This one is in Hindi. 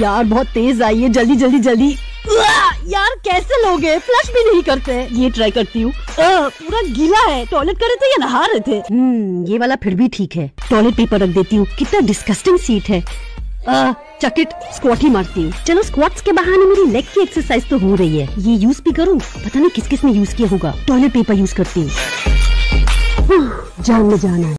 यार बहुत तेज आई है जल्दी जल्दी जल्दी। यार कैसे लोग? फ्लश भी नहीं करते। ये ट्राई करती हूँ। पूरा गीला है। टॉयलेट कर रहे थे या नहा रहे थे? हम्म, ये वाला फिर भी ठीक है। टॉयलेट पेपर रख देती हूँ। कितना डिस्कस्टिंग सीट है। चकिट स्क्वाट ही मारती हूँ। चलो स्क्वाट्स के बहाने मेरी लेग की एक्सरसाइज तो हो रही है। ये यूज़ भी करूँ? पता नहीं किस किस ने यूज़ किया होगा। टॉयलेट पेपर यूज़ करती हूँ। जान में जाना है।